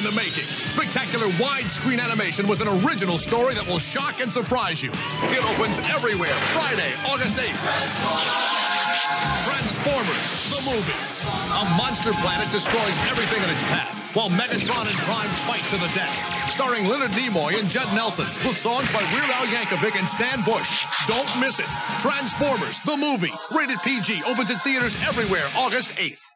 in the making. Spectacular widescreen animation with an original story that will shock and surprise you. It opens everywhere Friday, August 8th. Transformers, the movie. A monster planet destroys everything in its path, while Megatron and Prime fight to the death. Starring Leonard Nimoy and Judd Nelson, with songs by Weird Al Yankovic and Stan Bush. Don't miss it. Transformers, the movie. Rated PG, opens in theaters everywhere August 8th.